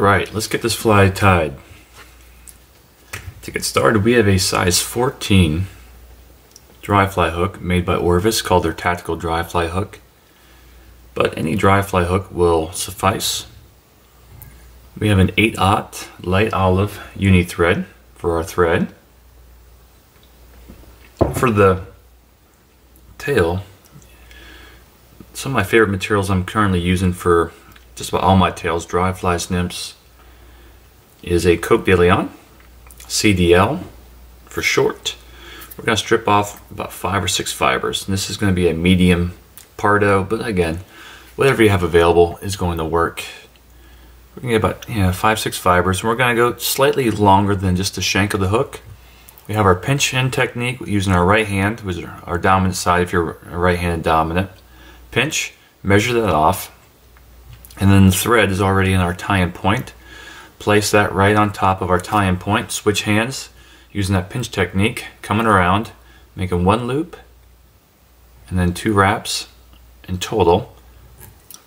Alright, let's get this fly tied. To get started, we have a size 14 dry fly hook made by Orvis called their Tactical Dry Fly Hook. But any dry fly hook will suffice. We have an 8-aught light olive uni thread for our thread. For the tail, some of my favorite materials I'm currently using for just about all my tails, dry flies, nymphs, is a de Leon, CDL for short. We're going to strip off about five or six fibers. And this is going to be a medium Pardo, but again, whatever you have available is going to work. We're going to get about you know, five, six fibers, and we're going to go slightly longer than just the shank of the hook. We have our pinch in technique using our right hand, which is our dominant side if you're right-handed dominant. Pinch, measure that off, and then the thread is already in our tie-in point. Place that right on top of our tie-in point, switch hands, using that pinch technique, coming around, making one loop, and then two wraps, in total,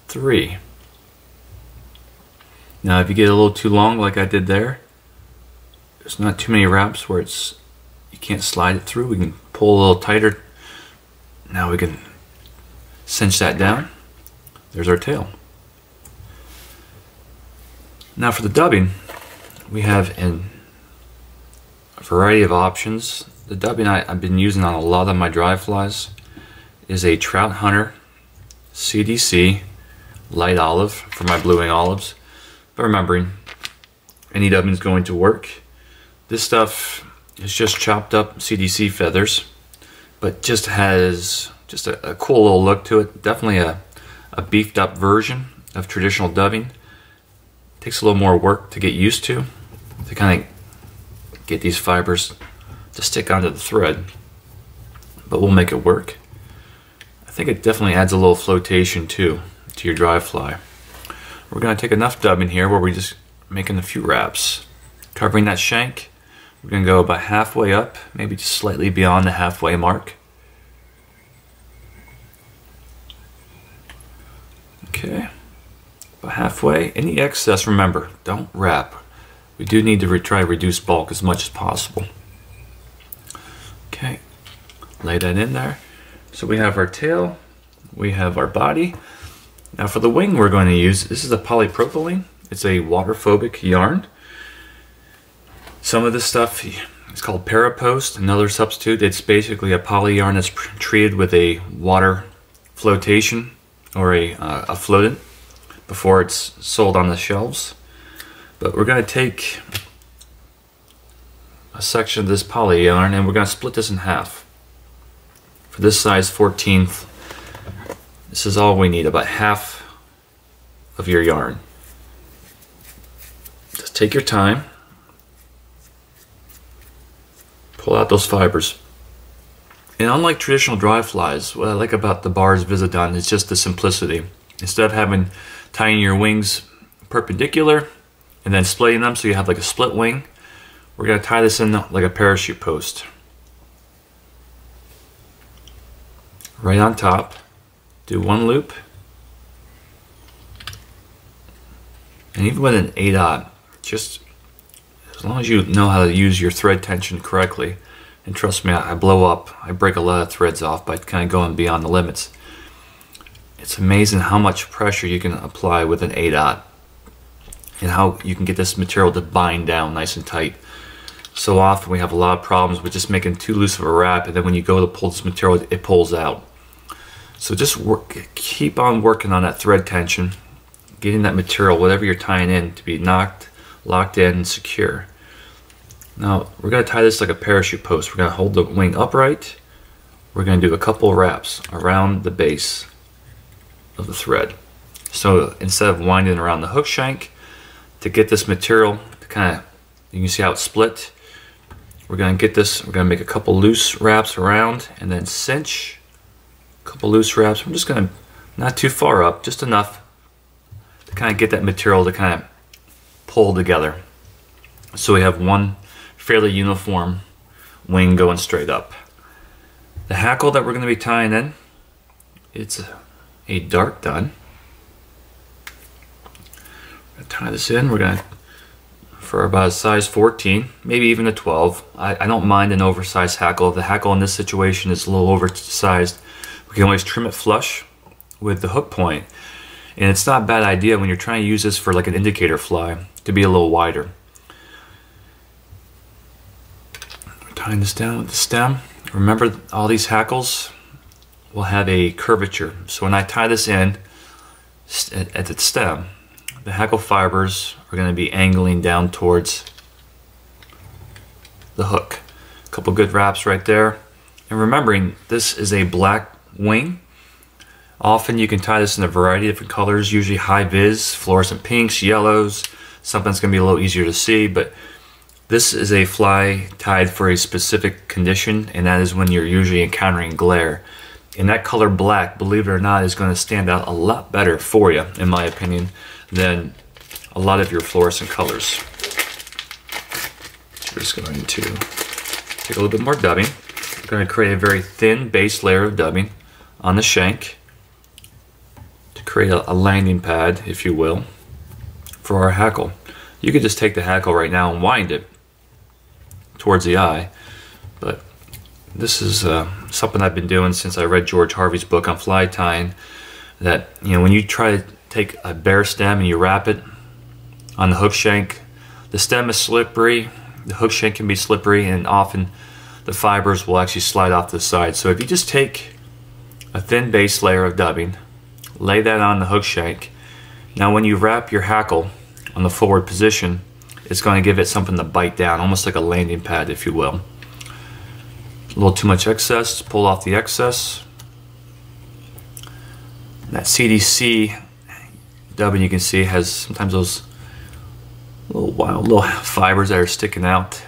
three. Now if you get a little too long like I did there, there's not too many wraps where it's you can't slide it through. We can pull a little tighter. Now we can cinch that down. There's our tail. Now for the dubbing, we have a variety of options. The dubbing I, have been using on a lot of my dry flies is a Trout Hunter CDC light olive for my blue wing olives. But remembering, any dubbing is going to work. This stuff is just chopped up CDC feathers, but just has just a, a cool little look to it. Definitely a, a beefed up version of traditional dubbing. Takes a little more work to get used to, to kind of get these fibers to stick onto the thread, but we'll make it work. I think it definitely adds a little flotation too to your dry fly. We're going to take enough dubbing here where we're just making a few wraps. Covering that shank, we're going to go about halfway up, maybe just slightly beyond the halfway mark. Okay, about halfway. Any excess, remember, don't wrap. We do need to try to reduce bulk as much as possible. Okay, lay that in there. So we have our tail, we have our body, now for the wing we're going to use, this is a polypropylene. It's a water-phobic yarn. Some of this stuff is called Parapost, another substitute. It's basically a poly yarn that's treated with a water flotation or a, uh, a floatant before it's sold on the shelves. But we're going to take a section of this poly yarn and we're going to split this in half. For this size 14th this is all we need, about half of your yarn. Just take your time. Pull out those fibers. And unlike traditional dry flies, what I like about the Barr's Visidun is just the simplicity. Instead of having tying your wings perpendicular and then splitting them so you have like a split wing, we're going to tie this in like a parachute post. Right on top do one loop. And even with an 8-aught, just as long as you know how to use your thread tension correctly, and trust me, I blow up, I break a lot of threads off by kind of going beyond the limits. It's amazing how much pressure you can apply with an 8-aught and how you can get this material to bind down nice and tight. So often we have a lot of problems with just making too loose of a wrap and then when you go to pull this material, it pulls out. So just work, keep on working on that thread tension, getting that material, whatever you're tying in, to be knocked, locked in, and secure. Now we're going to tie this like a parachute post. We're to hold the wing upright. We're going to do a couple wraps around the base of the thread. So instead of winding around the hook shank, to get this material to kind of, you can see how it's split. We're going to get this, we're going to make a couple loose wraps around and then cinch a couple loose wraps. I'm just going to, not too far up, just enough to kind of get that material to kind of pull together. So we have one fairly uniform wing going straight up. The hackle that we're going to be tying in, it's a dark dun. tie this in. We're gonna for about a size 14, maybe even a 12. I, I don't mind an oversized hackle. The hackle in this situation is a little oversized. We can always trim it flush with the hook point. And it's not a bad idea when you're trying to use this for like an indicator fly to be a little wider. tying this down with the stem. Remember all these hackles will have a curvature. So when I tie this in at its stem, the hackle fibers are going to be angling down towards the hook. A couple good wraps right there. And remembering this is a black wing. Often you can tie this in a variety of different colors, usually high vis, fluorescent pinks, yellows. Something's going to be a little easier to see, but this is a fly tied for a specific condition, and that is when you're usually encountering glare. And that color black, believe it or not, is going to stand out a lot better for you, in my opinion, than a lot of your fluorescent colors. we're just going to take a little bit more dubbing. We're going to create a very thin base layer of dubbing on the shank to create a, a landing pad, if you will, for our hackle. You could just take the hackle right now and wind it towards the eye, but this is uh, something I've been doing since I read George Harvey's book on fly tying. That you know, when you try to take a bare stem and you wrap it on the hook shank, the stem is slippery, the hook shank can be slippery, and often the fibers will actually slide off the side. So if you just take a thin base layer of dubbing, lay that on the hook shank. Now when you wrap your hackle on the forward position, it's going to give it something to bite down, almost like a landing pad, if you will. A little too much excess, pull off the excess. That CDC dubbing you can see has sometimes those little wild little fibers that are sticking out.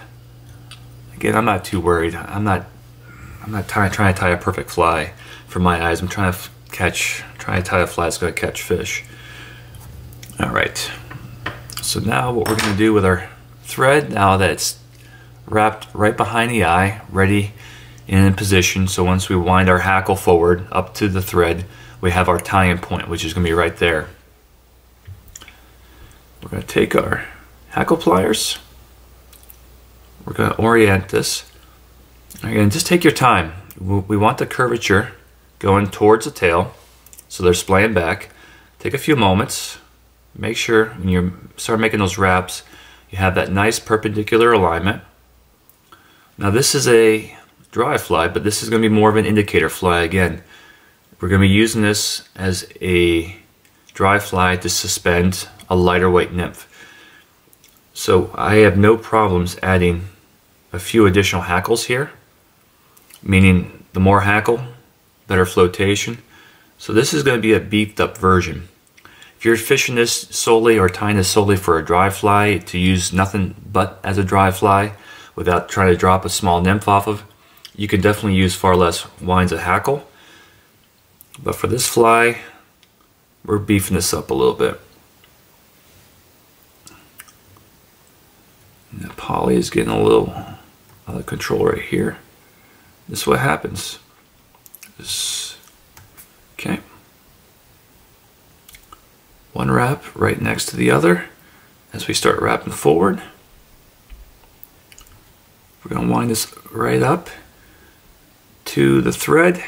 Again, I'm not too worried. I'm not I'm not trying, trying to tie a perfect fly for my eyes. I'm trying to catch, trying to tie a fly that's going to catch fish. All right. So now what we're going to do with our thread, now that it's wrapped right behind the eye, ready in position. So once we wind our hackle forward up to the thread, we have our tie-in point, which is going to be right there. We're going to take our hackle pliers. We're going to orient this. Again, just take your time. We want the curvature going towards the tail, so they're splaying back. Take a few moments. Make sure when you start making those wraps, you have that nice perpendicular alignment. Now this is a dry fly, but this is going to be more of an indicator fly again. We're going to be using this as a dry fly to suspend a lighter weight nymph. So I have no problems adding a few additional hackles here, meaning the more hackle, better flotation. So this is going to be a beefed up version. If you're fishing this solely or tying this solely for a dry fly to use nothing but as a dry fly without trying to drop a small nymph off of, you can definitely use far less winds of hackle. But for this fly, we're beefing this up a little bit. And the poly is getting a little out of control right here. This is what happens. This, okay. One wrap right next to the other as we start wrapping forward. We're going to wind this right up to the thread.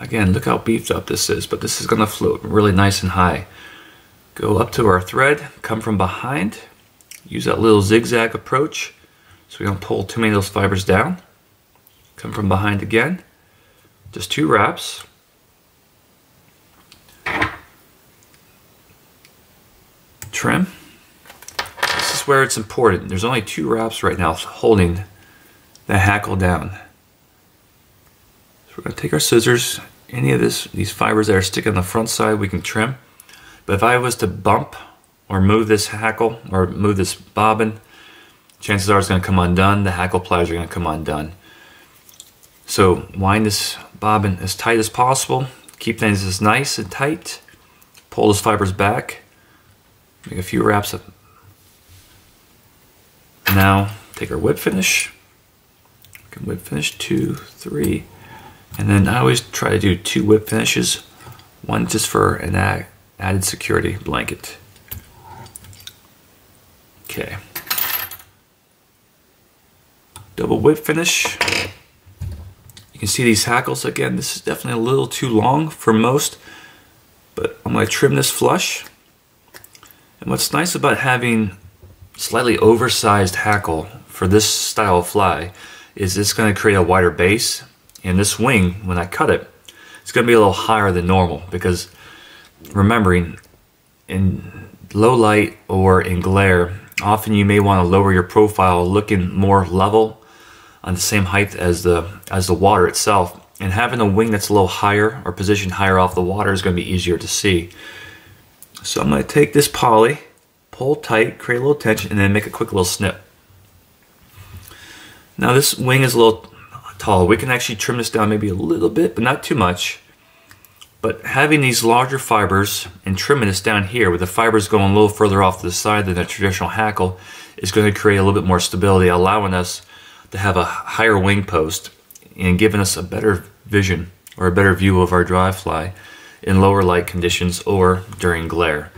Again, look how beefed up this is, but this is going to float really nice and high. Go up to our thread, come from behind, use that little zigzag approach so we don't pull too many of those fibers down. Come from behind again, just two wraps. Trim. This is where it's important. There's only two wraps right now holding the hackle down. So we're to take our scissors. Any of this, these fibers that are sticking on the front side, we can trim. But if I was to bump or move this hackle or move this bobbin, chances are it's going to come undone. The hackle pliers are going to come undone. So wind this bobbin as tight as possible. Keep things as nice and tight. Pull those fibers back. Make a few wraps up. Now take our whip finish. Can whip finish two, three, and then I always try to do two whip finishes. One just for an added security blanket. Okay. Double whip finish. You can see these hackles again. This is definitely a little too long for most, but I'm to trim this flush. And what's nice about having slightly oversized hackle for this style of fly is it's going to create a wider base. And this wing, when I cut it, it's going to be a little higher than normal because remembering in low light or in glare, often you may want to lower your profile looking more level on the same height as the as the water itself. And having a wing that's a little higher or positioned higher off the water is going to be easier to see. So I'm going to take this poly, pull tight, create a little tension, and then make a quick little snip. Now this wing is a little tall. We can actually trim this down maybe a little bit, but not too much. But having these larger fibers and trimming this down here with the fibers going a little further off to the side than a traditional hackle is going to create a little bit more stability, allowing us to have a higher wing post and giving us a better vision or a better view of our dry fly in lower light conditions or during glare.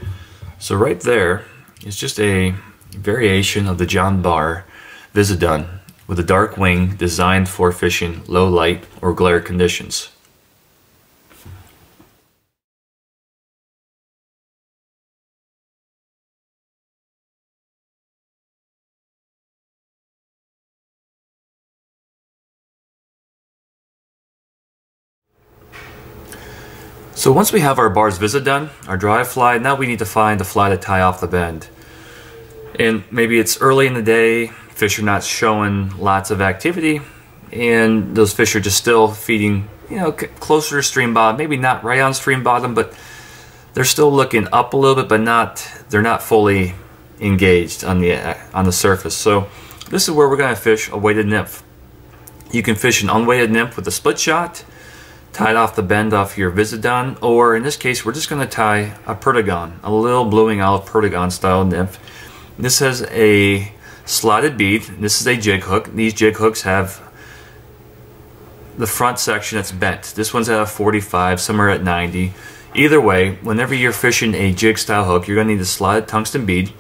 So right there is just a variation of the John Barr Visidun with a dark wing designed for fishing low light or glare conditions. So once we have our Barr's Visidun, our dry fly, now we need to find a fly to tie off the bend. And maybe it's early in the day, fish are not showing lots of activity, and those fish are just still feeding, you know, closer to stream bottom. Maybe not right on stream bottom, but they're still looking up a little bit, but not they're not fully engaged on the uh, on the surface. So this is where we're going to fish a weighted nymph. You can fish an unweighted nymph with a split shot, tied off the bend off your Visidun, or in this case, we're just going to tie a Perdigon, a little blue wing olive Perdigon style nymph. This has a slotted bead. This is a jig hook. These jig hooks have the front section that's bent. This one's at a 45, some are at 90. Either way, whenever you're fishing a jig style hook, you're going to need a slotted tungsten bead.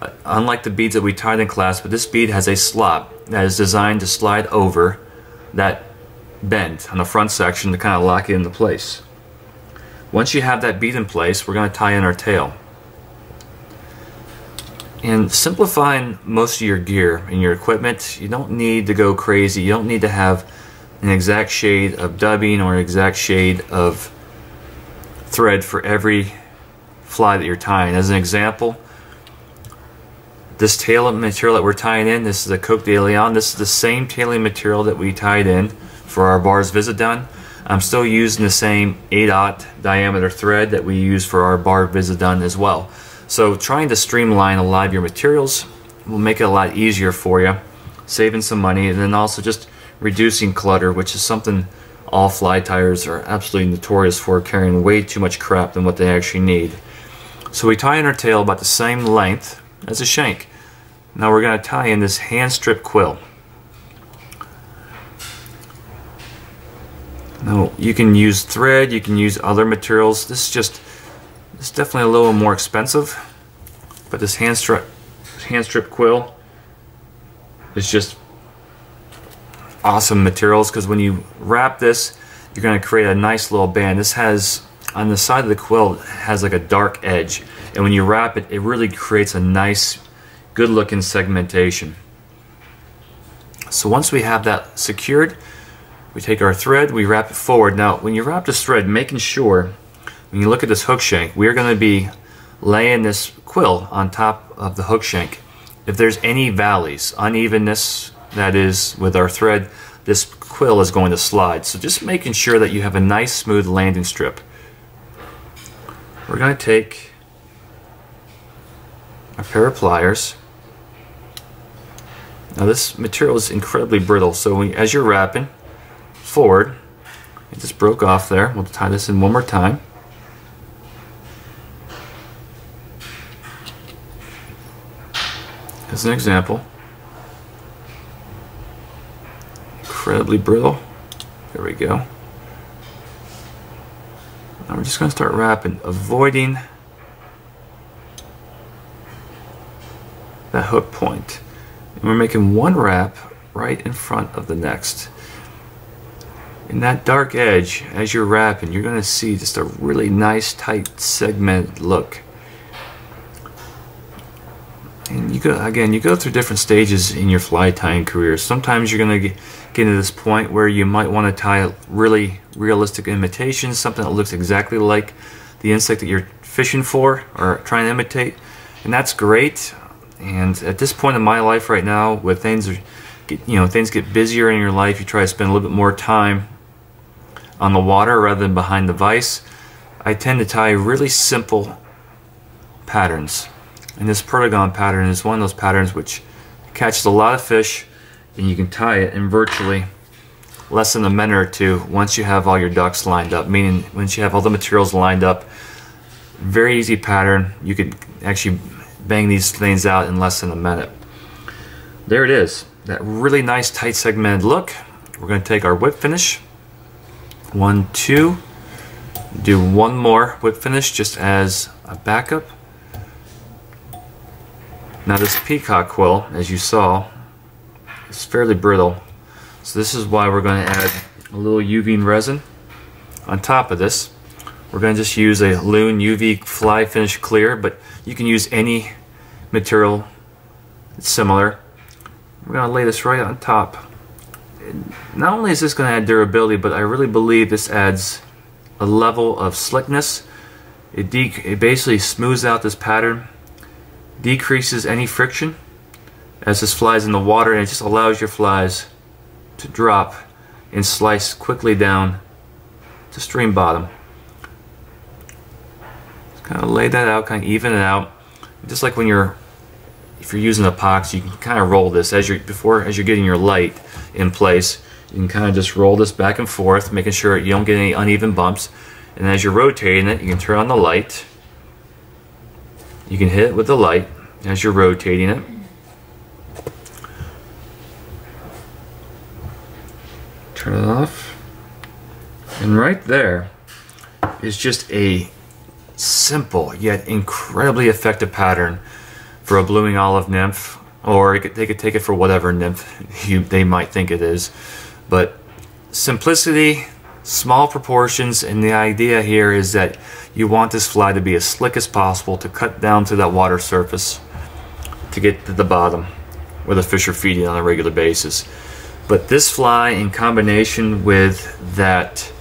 Uh, unlike the beads that we tied in class, but this bead has a slot that is designed to slide over that bend on the front section to kind of lock it into place. Once you have that bead in place, we're going to tie in our tail. And simplifying most of your gear and your equipment, you don't need to go crazy. You don't need to have an exact shade of dubbing or an exact shade of thread for every fly that you're tying. As an example, this tail material that we're tying in, this is a Coq de Leon. This is the same tailing material that we tied in for our Barr's Visidun. I'm still using the same 8-aught diameter thread that we use for our Barr Visidun as well. So trying to streamline a lot of your materials will make it a lot easier for you, saving some money, and then also just reducing clutter, which is something all fly tyers are absolutely notorious for carrying way too much crap than what they actually need. So we tie in our tail about the same length as a shank. Now we're going to tie in this hand strip quill. Now you can use thread, you can use other materials. This is just it's definitely a little more expensive, but this hand strip, hand strip quill is just awesome materials because when you wrap this, you're going to create a nice little band. This has, on the side of the quill, has like a dark edge. And when you wrap it, it really creates a nice, good looking segmentation. So once we have that secured, we take our thread, we wrap it forward. Now, when you wrap this thread, making sure when you look at this hook shank, we're going to be laying this quill on top of the hook shank. If there's any valleys, unevenness, that is with our thread, this quill is going to slide. So just making sure that you have a nice smooth landing strip. We're going to take a pair of pliers. Now this material is incredibly brittle, so when, as you're wrapping forward, it just broke off there. We'll tie this in one more time. As an example. Incredibly brittle. There we go. Now we're just going to start wrapping, avoiding that hook point. And we're making one wrap right in front of the next. In that dark edge, as you're wrapping, you're going to see just a really nice, tight, segmented look. And you go again, you go through different stages in your fly tying career. Sometimes you're going to get, to this point where you might want to tie really realistic imitation, something that looks exactly like the insect that you're fishing for or trying to imitate, and that's great. And at this point in my life right now, with things, get, you know, things get busier in your life, you try to spend a little bit more time on the water rather than behind the vise. I tend to tie really simple patterns. And this Perdigon pattern is one of those patterns which catches a lot of fish and you can tie it in virtually less than a minute or two once you have all your ducks lined up, meaning once you have all the materials lined up. Very easy pattern. You could actually bang these things out in less than a minute. There it is. That really nice tight segmented look. We're going to take our whip finish. One, two. Do one more whip finish just as a backup. Now this peacock quill, as you saw, is fairly brittle. So this is why we're going to add a little UV resin on top of this. We're going to just use a Loon UV Fly Finish Clear, but you can use any material that's similar. We're going to lay this right on top. Not only is this going to add durability, but I really believe this adds a level of slickness. It, it basically smooths out this pattern decreases any friction as this flies in the water and it just allows your flies to drop and slice quickly down to stream bottom. Just kind of lay that out, kind of even it out. Just like when you're, if you're using epoxy, you can kind of roll this as you're, before, as you're getting your light in place. You can kind of just roll this back and forth, making sure you don't get any uneven bumps. And as you're rotating it, you can turn on the light you can hit it with the light as you're rotating it. Turn it off. And right there is just a simple yet incredibly effective pattern for a blue wing olive nymph or could, they could take it for whatever nymph you, they might think it is. But simplicity, small proportions, and the idea here is that you want this fly to be as slick as possible to cut down to that water surface to get to the bottom where the fish are feeding on a regular basis. But this fly in combination with that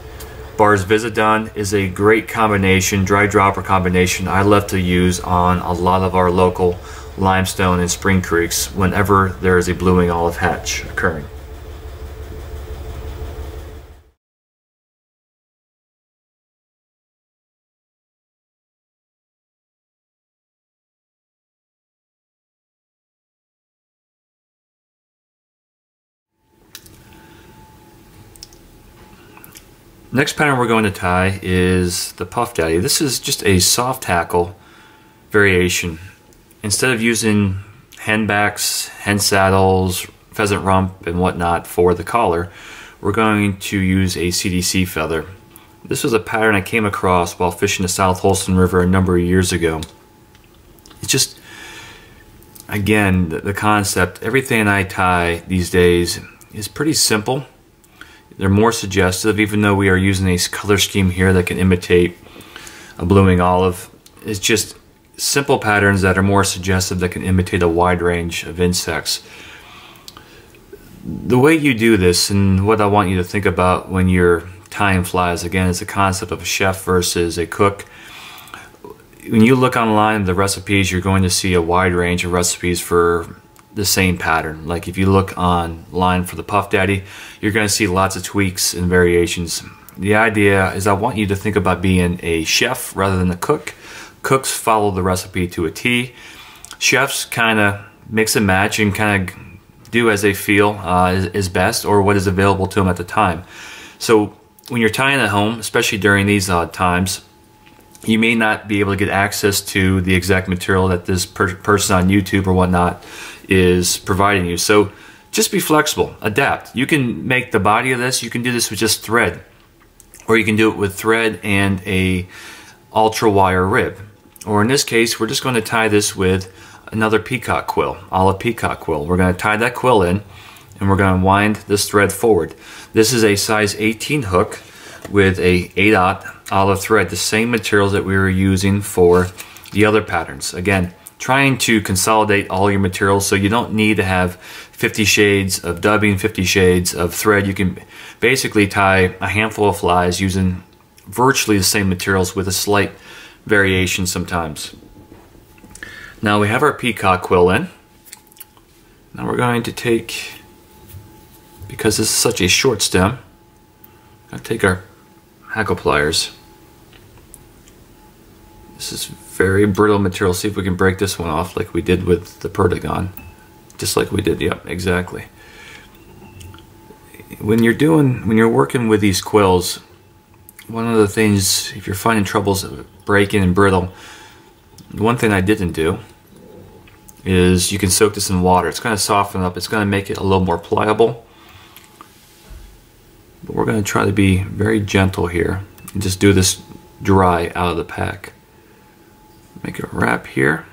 Barr's Visidun is a great combination, dry dropper combination I love to use on a lot of our local limestone and spring creeks whenever there is a blue wing olive hatch occurring. Next pattern we're going to tie is the Puff Daddy. This is just a soft hackle variation. Instead of using hen backs, hen saddles, pheasant rump, and whatnot for the collar, we're going to use a CDC feather. This was a pattern I came across while fishing the South Holston River a number of years ago. It's just, again, the, the concept, everything I tie these days is pretty simple they're more suggestive, even though we are using a color scheme here that can imitate a blue wing olive. It's just simple patterns that are more suggestive that can imitate a wide range of insects. The way you do this and what I want you to think about when you're tying flies, again, is the concept of a chef versus a cook. When you look online the recipes, you're going to see a wide range of recipes for the same pattern. Like if you look online for the Puff Daddy, you're going to see lots of tweaks and variations. The idea is I want you to think about being a chef rather than a cook. Cooks follow the recipe to a T. Chefs kind of mix and match and kind of do as they feel uh, is, is, best or what is available to them at the time. So when you're tying at home, especially during these uh, times, you may not be able to get access to the exact material that this per person on YouTube or whatnot is providing you. So just be flexible, adapt. You can make the body of this, you can do this with just thread, or you can do it with thread and a ultra wire rib. Or in this case, we're just going to tie this with another peacock quill, olive peacock quill. We're going to tie that quill in and we're going to wind this thread forward. This is a size 18 hook with a 8-aught olive thread, the same materials that we were using for the other patterns. Again, trying to consolidate all your materials so you don't need to have 50 shades of dubbing, 50 shades of thread. You can basically tie a handful of flies using virtually the same materials with a slight variation sometimes. Now we have our peacock quill in. Now we're going to take, because this is such a short stem, I'll take our hackle pliers. This is very brittle material. See if we can break this one off like we did with the Perdigon. Just like we did, yep, exactly. When you're doing, when you're working with these quills, one of the things, if you're finding troubles breaking and brittle, one thing I didn't do is you can soak this in water. It's going to soften up. It's going to make it a little more pliable. But we're going to try to be very gentle here and just do this dry out of the pack. Make a wrap here.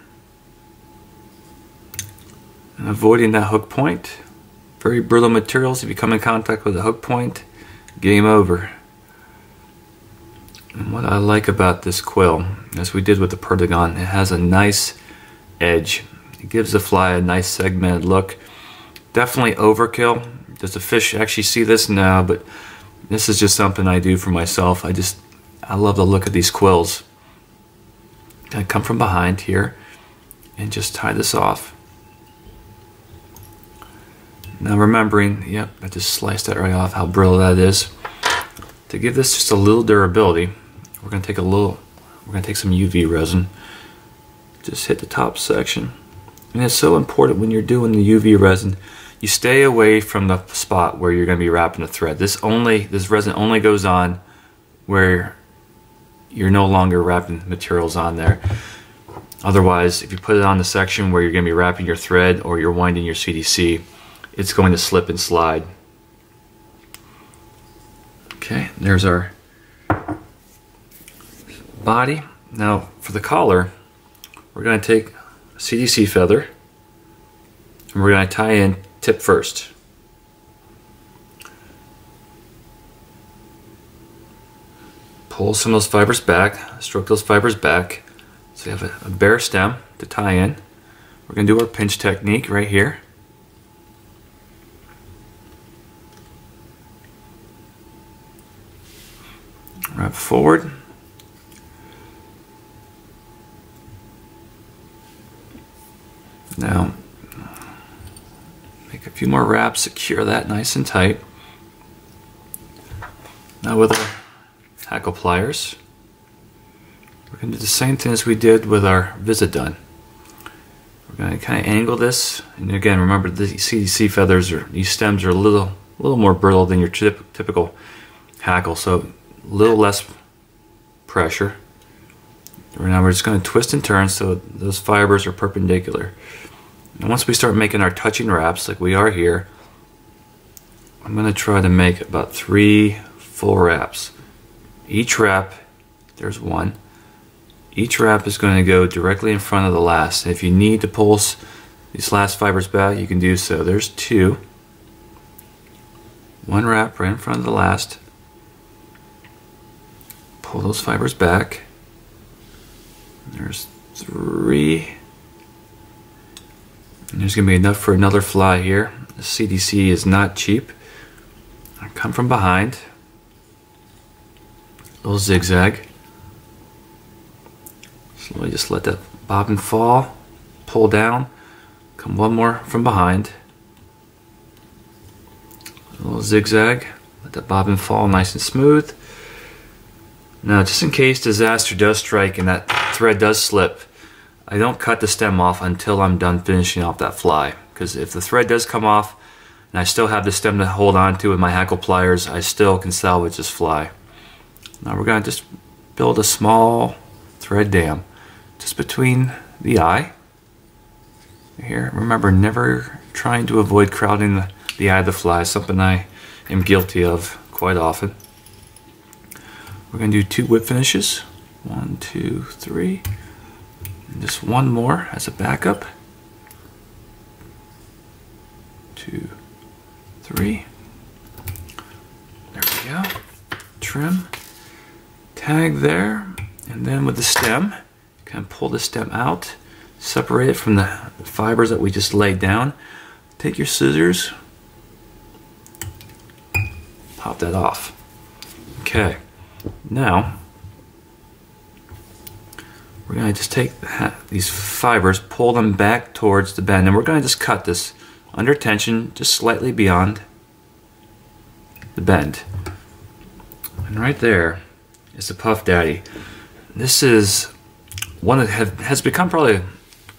And avoiding that hook point. Very brittle materials. If you come in contact with a hook point, game over. And what I like about this quill, as we did with the Perdigon, it has a nice edge. It gives the fly a nice segmented look. Definitely overkill. Does the fish actually see this? now? but this is just something I do for myself. I just, I love the look of these quills. Come from behind here and just tie this off. Now remembering, yep, I just sliced that right off, how brittle that is. To give this just a little durability, we're to take a little, we're to take some UV resin, just hit the top section. And it's so important when you're doing the UV resin, you stay away from the spot where you're to be wrapping the thread. This only, this resin only goes on where you're no longer wrapping materials on there. Otherwise, if you put it on the section where you're going to be wrapping your thread or you're winding your CDC, it's going to slip and slide. Okay, there's our body. Now for the collar, we're going to take a CDC feather and we're going to tie in tip first. Pull some of those fibers back, stroke those fibers back. So you have a, a bare stem to tie in. We're going to do our pinch technique right here. Wrap forward. Now, make a few more wraps, secure that nice and tight. Now with our hackle pliers, we're going to do the same thing as we did with our Visidun. We're going to kind of angle this, and again, remember the CDC feathers or these stems are a little, a little more brittle than your typical hackle, so a little less pressure. Now we're just going to twist and turn so those fibers are perpendicular. And once we start making our touching wraps like we are here, I'm going to try to make about three full wraps. Each wrap, there's one, each wrap is going to go directly in front of the last. If you need to pulse these last fibers back, you can do so. There's two. One wrap right in front of the last. Pull those fibers back. There's three. And there's going to be enough for another fly here. The CDC is not cheap. I come from behind. Little zigzag. Slowly just let that bobbin fall. Pull down. Come one more from behind. A little zigzag. Let that bobbin fall nice and smooth. Now, just in case disaster does strike and that thread does slip, I don't cut the stem off until I'm done finishing off that fly. Because if the thread does come off and I still have the stem to hold on to with my hackle pliers, I still can salvage this fly. Now we're going to just build a small thread dam just between the eye. Here, remember never trying to avoid crowding the, the eye of the fly, something I am guilty of quite often. We're going to do two whip finishes. One, two, three. And just one more as a backup. two, three. There we go. Trim, tag there, and then with the stem, kind of pull the stem out, separate it from the fibers that we just laid down. Take your scissors, pop that off. Okay, now we're going to just take these fibers, pull them back towards the bend, and we're going to just cut this under tension, just slightly beyond the bend. And right there is the Puff Daddy. This is one that have, has become probably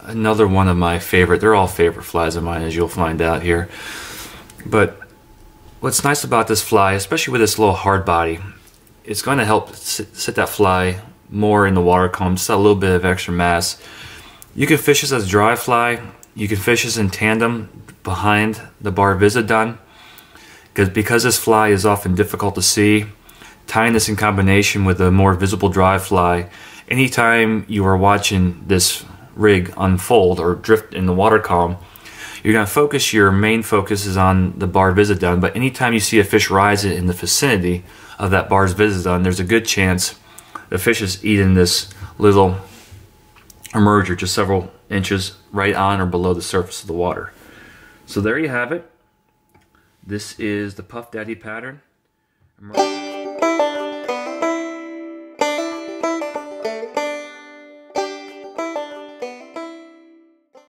another one of my favorite. They're all favorite flies of mine, as you'll find out here. But what's nice about this fly, especially with this little hard body, it's going to help sit, sit that fly more in the water column, just a little bit of extra mass. You can fish this as a dry fly. You can fish this in tandem behind the Barr Visidun. Because because this fly is often difficult to see, tying this in combination with a more visible dry fly, anytime you are watching this rig unfold or drift in the water column, you're going to focus your main focus is on the Barr Visidun, but anytime you see a fish rise in the vicinity of that Barr's Visidun, there's a good chance the fish is eating this little emerger just several inches right on or below the surface of the water. So there you have it. This is the Puff Daddy pattern.